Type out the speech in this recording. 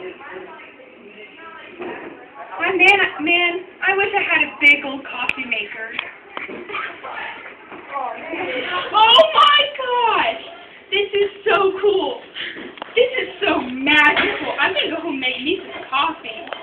My man, man, I wish I had a big old coffee maker. Oh my gosh! This is so cool. This is so magical. I'm gonna go home and make me some